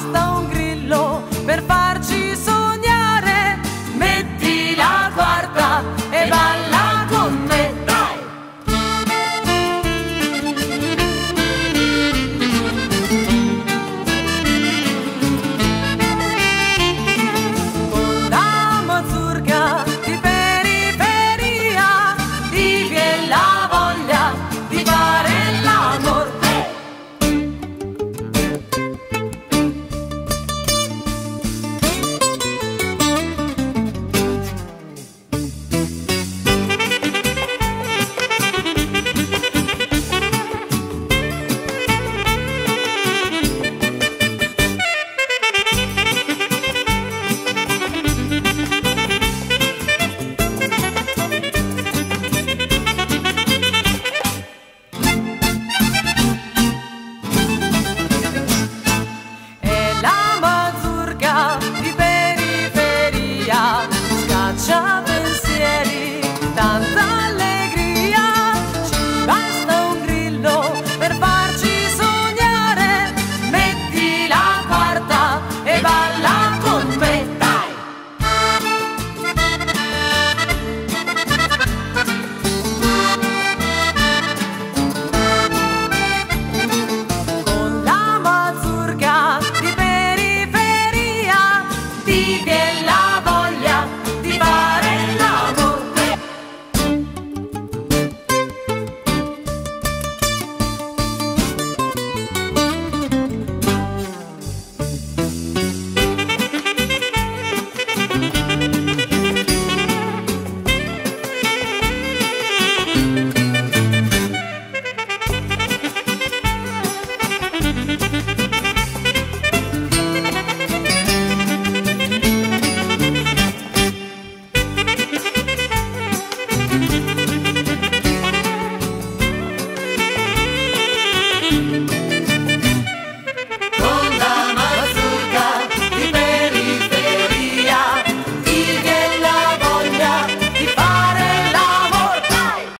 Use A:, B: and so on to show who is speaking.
A: estão